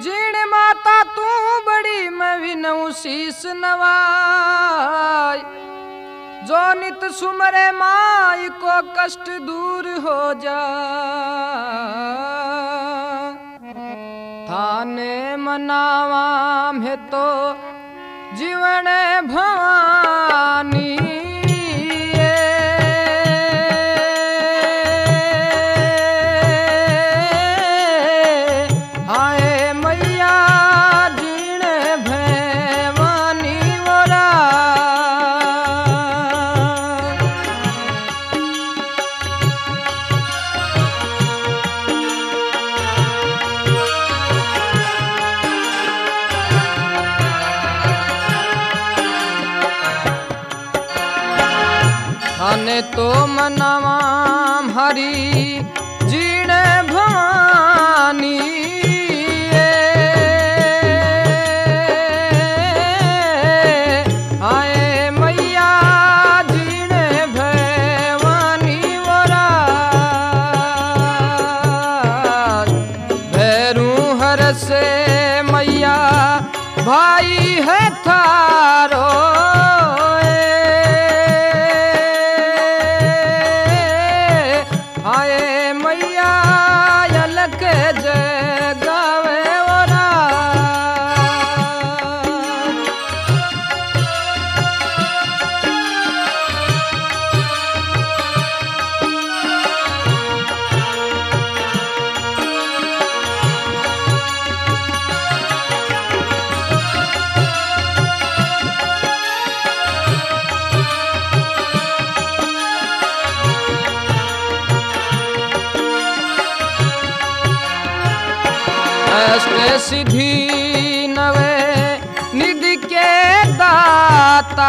जीण माता तू बड़ी, मैं विनऊ नवाय जो नित सुमरे माई को कष्ट दूर हो जा थाने मनावा में तो जीवन भवानी। अभिनवे निधि के दाता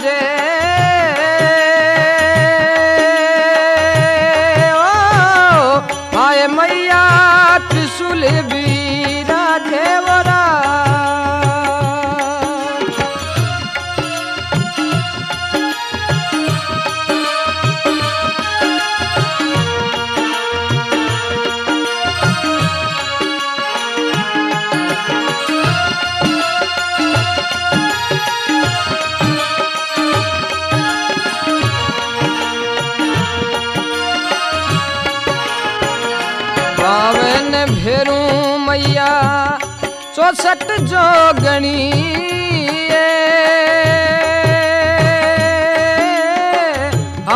subject.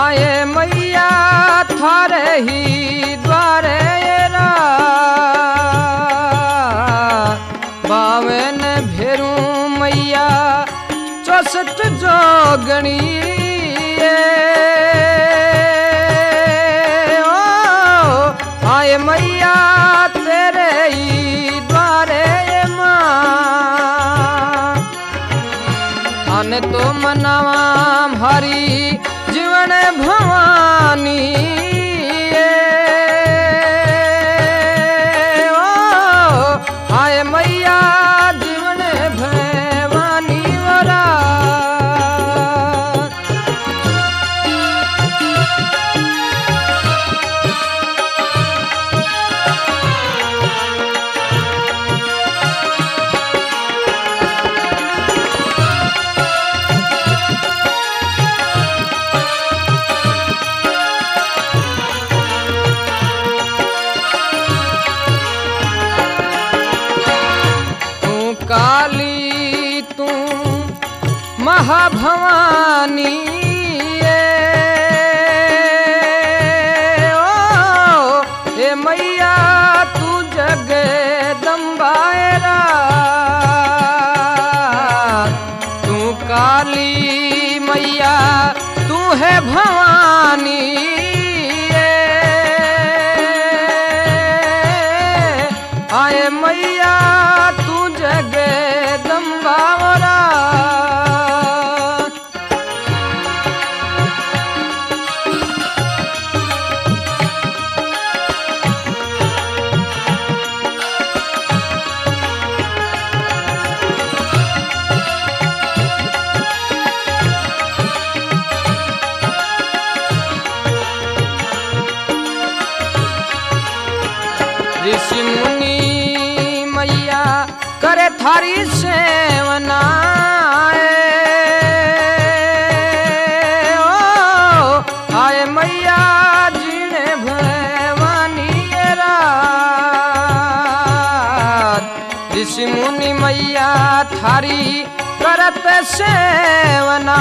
आए मैया थारे ही द्वारे बावन भेरू मैया चसणी तो मनावाम हरी जीवन भवानी। मैया तू तू काली मैया तू है भवानी। आए मैया थारी सेवन आए। मैया जी भवनीरा ऋषि मुनि मैया थारी करत सेवना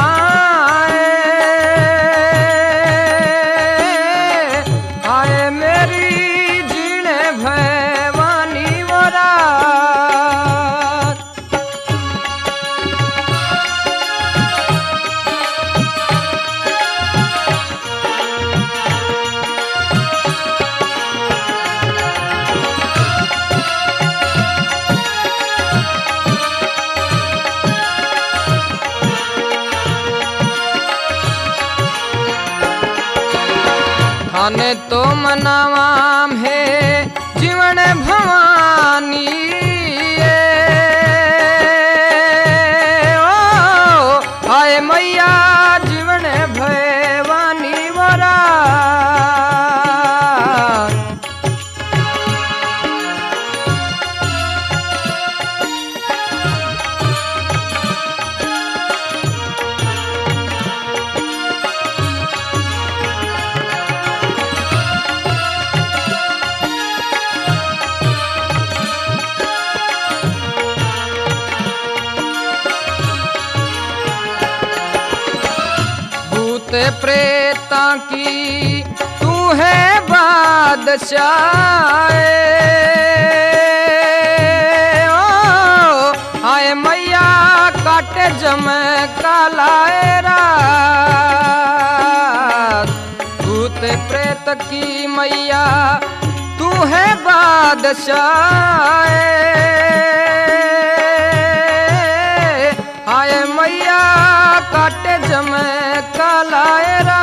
थाने तो मनावाम है जीवन भवानी। बादशाह ओ, हाय मैया काटे जम कालाएरा भूत प्रेत की मैया तू है बादशाह हाय मैया काटे जम कालाएरा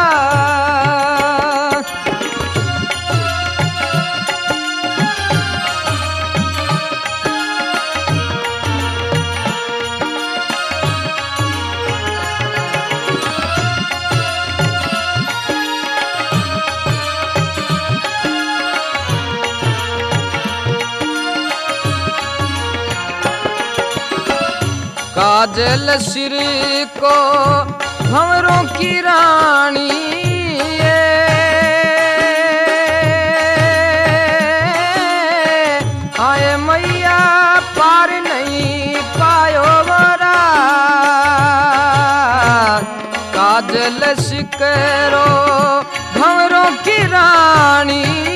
काजल सिर को भंवरों की रानी आए मैया, पार नहीं पायो वरा। काजल सिकरो, भंवरों की रानी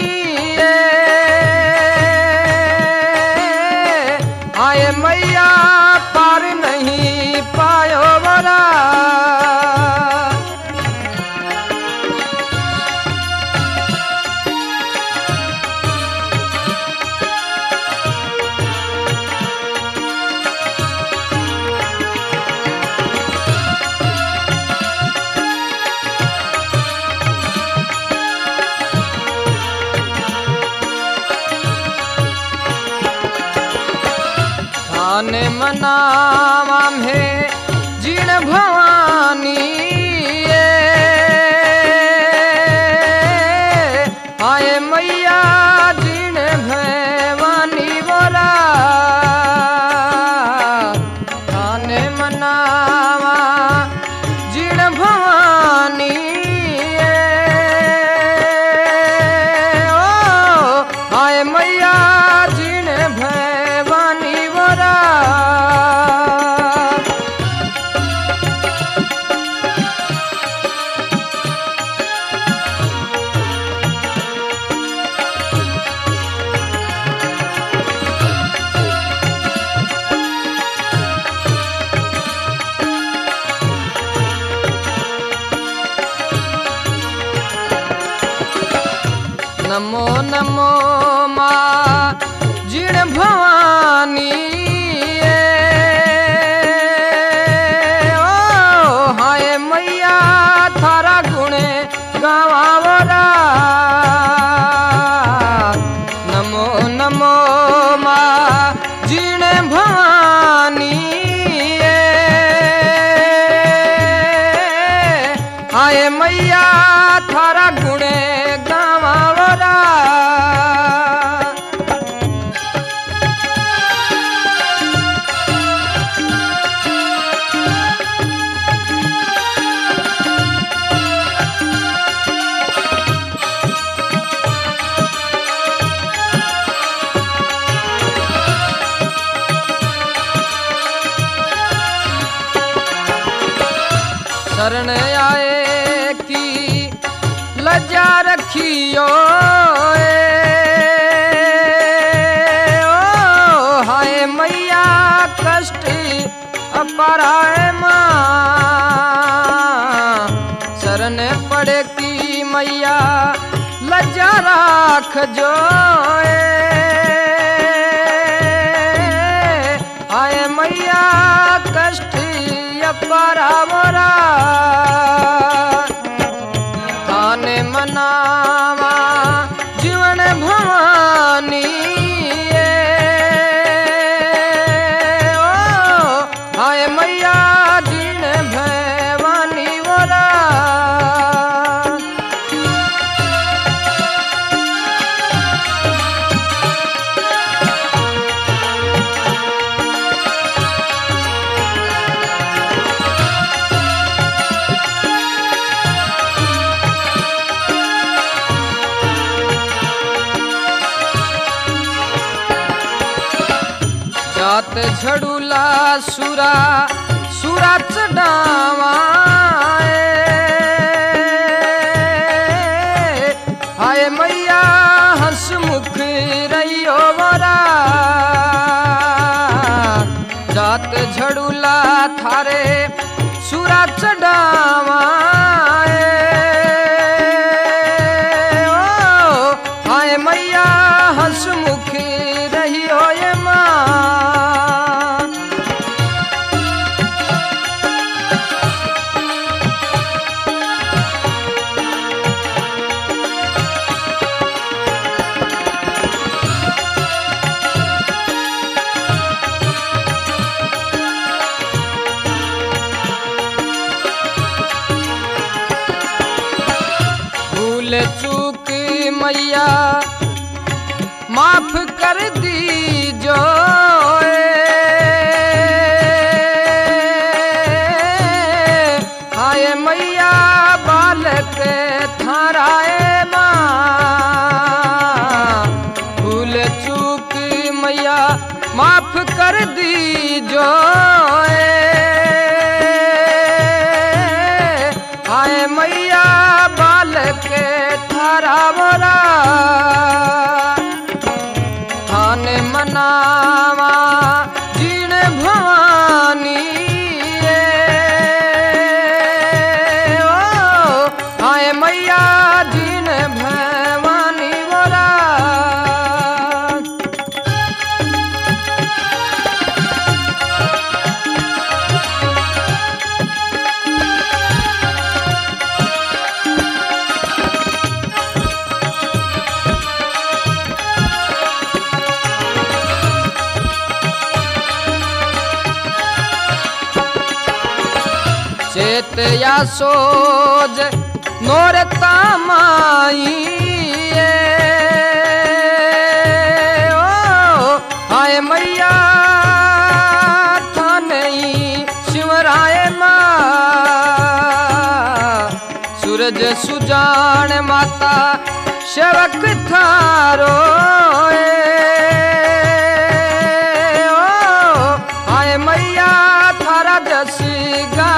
थाने मनावा में जीण भवानी आए मैया जीण भवानी बोला। थाने मनावा जीण भवानी ओ, आए मैया शरण आए की लज्जा रखियो ए। हाय मैया, कष्ट अपराय माँ शरण पड़े की मैया, लज्जा राख जो जात झड़ूला सुरा सुरा चढ़ावा हाय मैया हंसमुख रहियो वरा। जात झड़ूला थारे, सुरा चढ़ावा। चेत या सोज नोरता माई हाय मैया था नहीं शिवराय मा। सूरज सुजान माता शवक थारो हाय मैया, थारा जस गा।